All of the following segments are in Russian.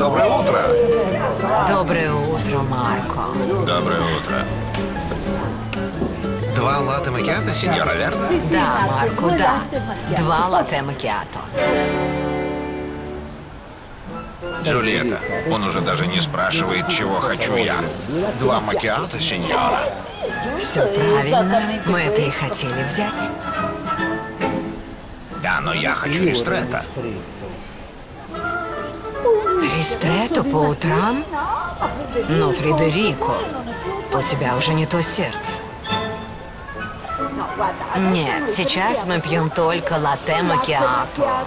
доброе утро. Доброе утро, Марко. Доброе утро. Два латте макиато, сеньора, верно? Да, Марко, да. Два латте макиато. Джульетта, он уже даже не спрашивает, чего хочу я. Два макиато, сеньора. Все правильно. Мы это и хотели взять. Да, но я хочу ристретто. Ристретто по утрам? Но, Фредерико, у тебя уже не то сердце. Нет, сейчас мы пьем только латте макиато.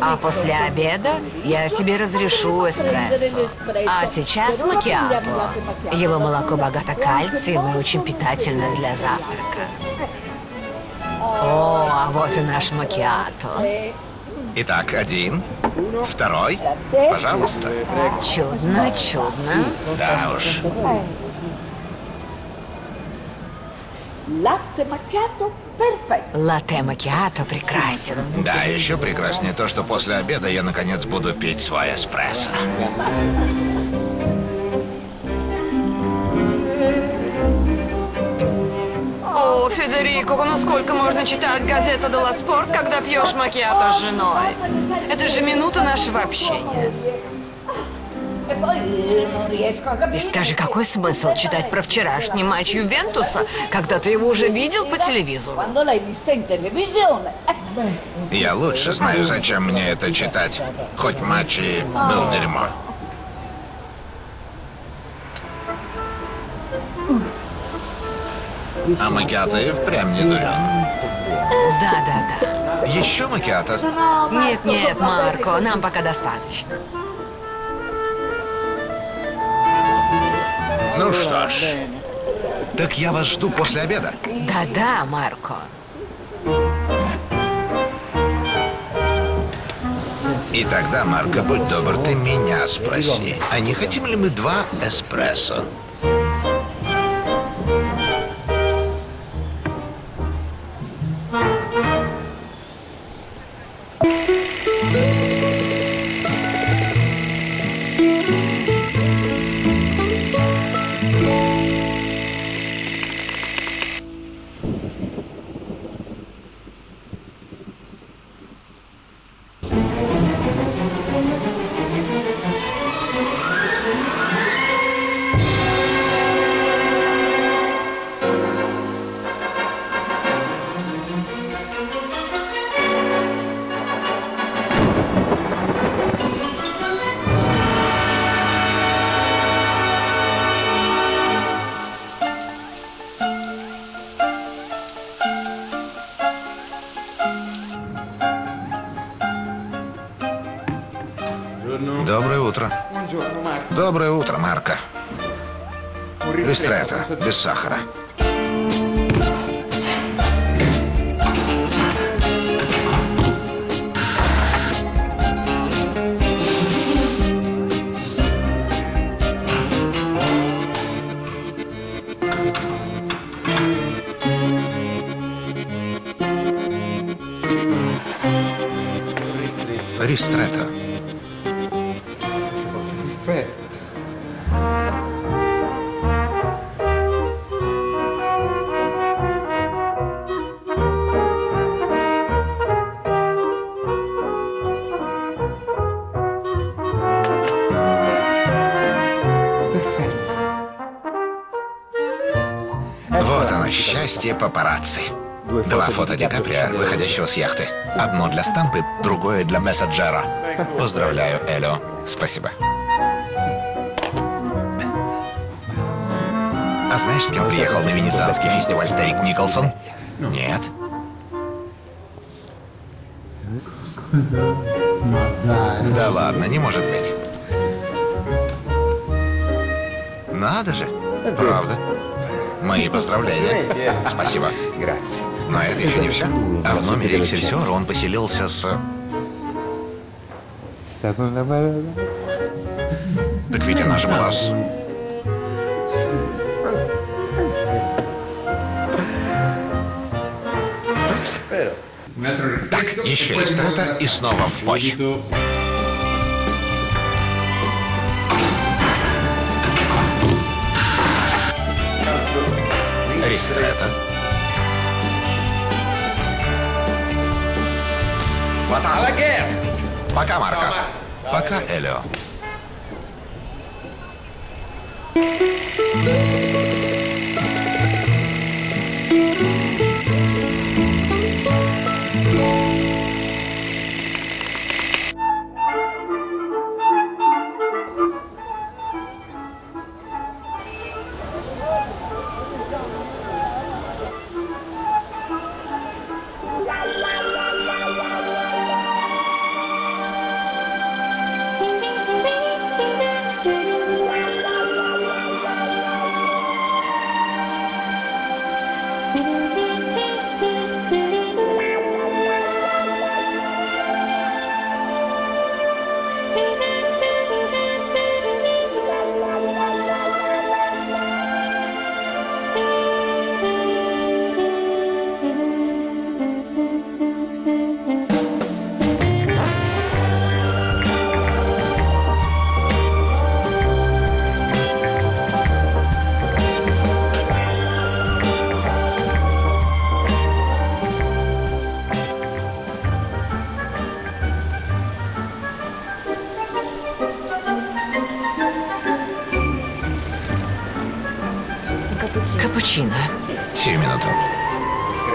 А после обеда я тебе разрешу эспрессо. А сейчас макиато. Его молоко богато кальцием и очень питательно для завтрака. О, а вот и наш макиато. Итак, один, второй, пожалуйста. Чудно, чудно. Да уж. latte macchiato perfetto. Латте макиато прекрасен. Да, еще прекраснее то, что после обеда я наконец буду пить свой эспрессо. О, Федерико, ну сколько можно читать газету «Делла Спорт», когда пьешь макиато с женой? Это же минута нашего общения. И скажи, какой смысл читать про вчерашний матч Ювентуса, когда ты его уже видел по телевизору? Я лучше знаю, зачем мне это читать. Хоть матч и был дерьмо. А макиато и впрямь не дурен. Да, да, да. Еще макиато? Нет, нет, Марко, нам пока достаточно. Ну что ж. Так я вас жду после обеда. Да-да, Марко. И тогда, Марко, будь добр, ты меня спроси. А не хотим ли мы два эспрессо? Ristretto. без сахара. Ристретто. Оно, счастье папарацци. Два фото Ди Каприо, выходящего с яхты. Одно для стампы, другое для мессенджера. Поздравляю, Элио. Спасибо. А знаешь, с кем приехал на венецианский фестиваль старик Николсон? Нет. Да ладно, не может быть. Надо же. Правда. Мои поздравления. Спасибо. Но это еще не все. А в номере Эксельсиора он поселился с... Так ведь она же была с... Так, еще rimango и снова в бой. Guerra! Пока, Марко. Пока, Элио.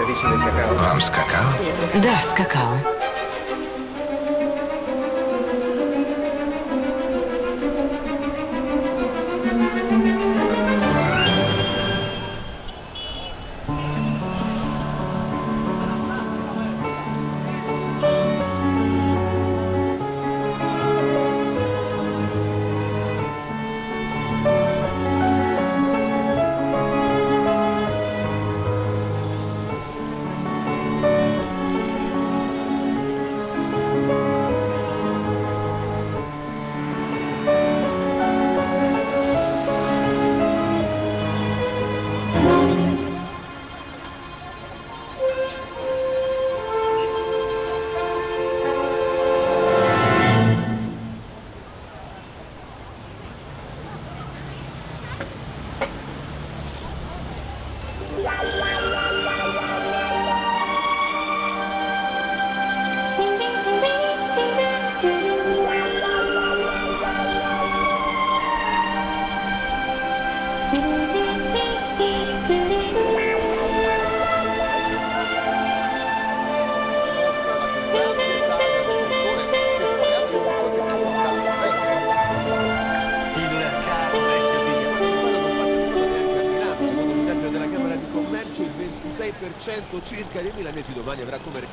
Вам с какао? Да, с какао.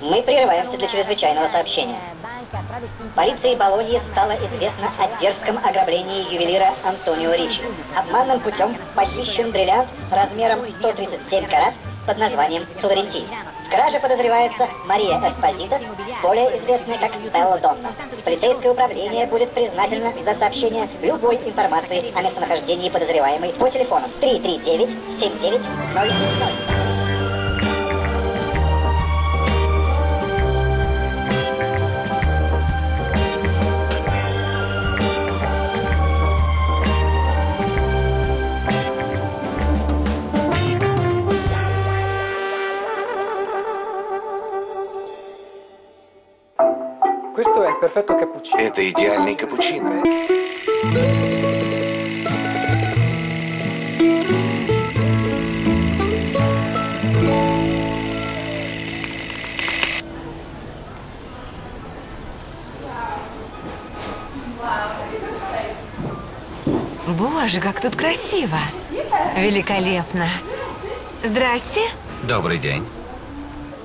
Мы прерываемся для чрезвычайного сообщения. Полиции Болонии стало известно о дерзком ограблении ювелира Антонио Ричи. Обманным путем похищен бриллиант размером 137 карат под названием «Флорентийц». В краже подозревается Мария Эспозита, более известная как Белла Донна. Полицейское управление будет признательно за сообщение любой информации о местонахождении подозреваемой по телефону 339 7900. Это идеальный капучино. Боже, как тут красиво. Великолепно. Здрасте. Добрый день.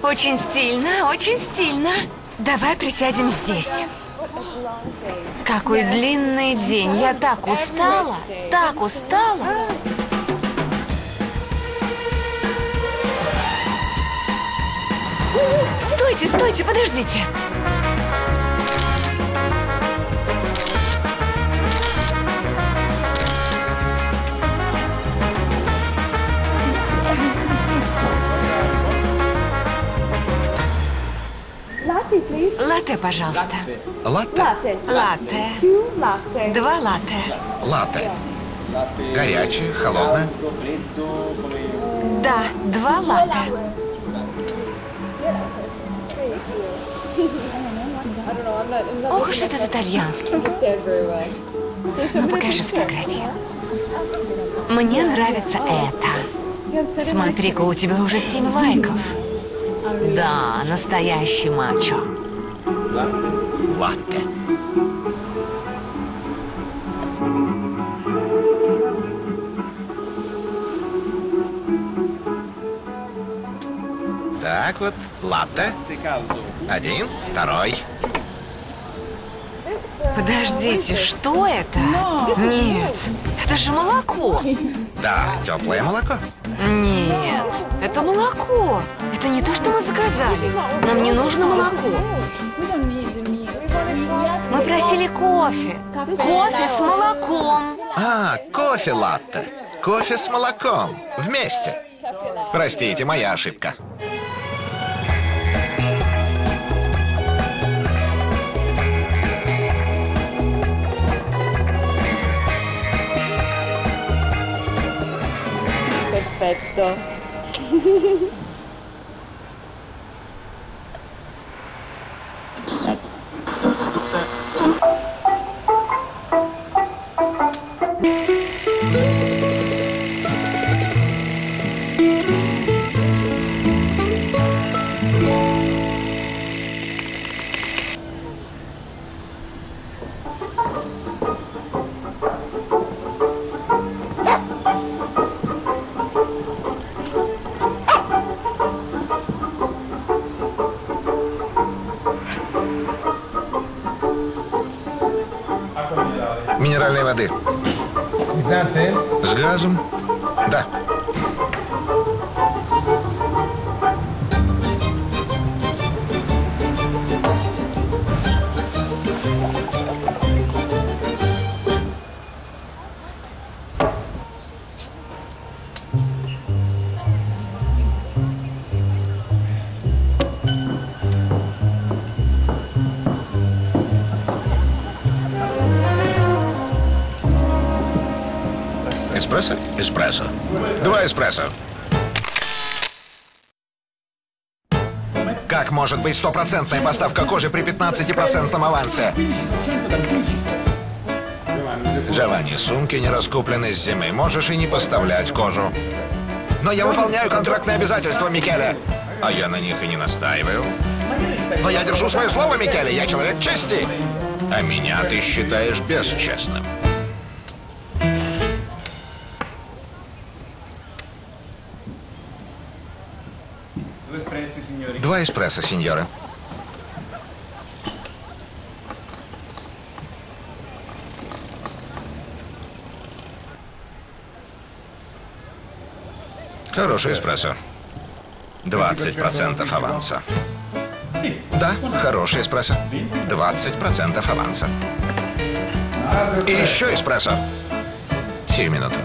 Очень стильно, очень стильно. Давай присядем здесь. Какой длинный день. Я так устала, так устала. Стойте, стойте, подождите. Латте, пожалуйста. Латте? Латте. Два латте. Латте. Горячее, холодное. Да, два латте. Ох уж этот итальянский. Ну, покажи фотографию. Мне нравится это. Смотри-ка, у тебя уже семь лайков. Да, настоящий мачо. Латте. Так вот, латте. Один, второй. Подождите, что это? Нет, это же молоко. Да, теплое молоко. Нет, это молоко. Это не то, что мы заказали. Нам не нужно молоко. Просили кофе. Кофе с молоком. А, кофе латте. Кофе с молоком. Вместе. Простите, моя ошибка. Perfetto. С газом? Да. Эспрессо? Эспрессо. Два эспрессо. Как может быть стопроцентная поставка кожи при 15% авансе? Джованни, сумки не раскуплены с зимы. Можешь и не поставлять кожу. Но я выполняю контрактные обязательства, Микеле. А я на них и не настаиваю. Но я держу свое слово, Микеле. Я человек чести. А меня ты считаешь бесчестным. Два эспрессо, сеньоры. Хороший эспрессо. 20% аванса. Да, хороший эспрессо. 20% аванса. И еще эспрессо. Сию минуту.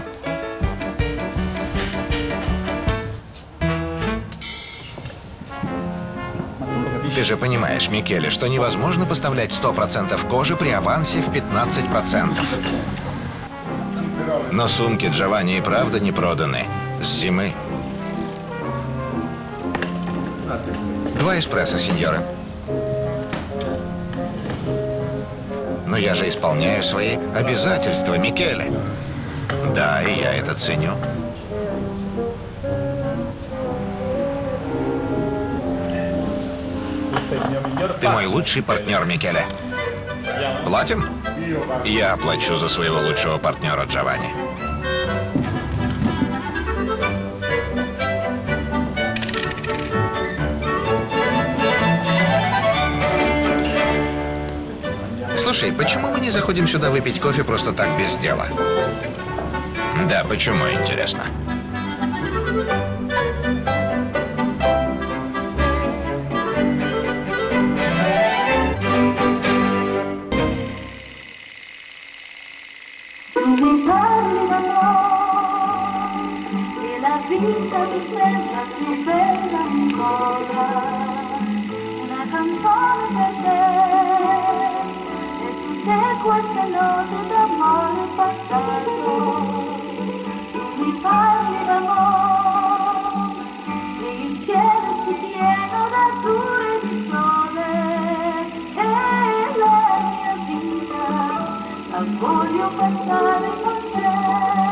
Ты же понимаешь, Микеле, что невозможно поставлять 100% кожи при авансе в 15%. Но сумки Джованни и правда не проданы. С зимы. Два эспрессо, сеньоры. Но я же исполняю свои обязательства, Микеле. Да, и я это ценю. Ты мой лучший партнер, Микеле. Платим? Я плачу за своего лучшего партнера, Джованни. Слушай, почему мы не заходим сюда выпить кофе просто так без дела? Да, почему, интересно? Vita mi sembra più bella ancora. Una canzone per te e tutte queste note d'amore passato. Mi parli d'amore e il cielo si pieno d'azzurro di sole e la mia vita la voglio passare con te.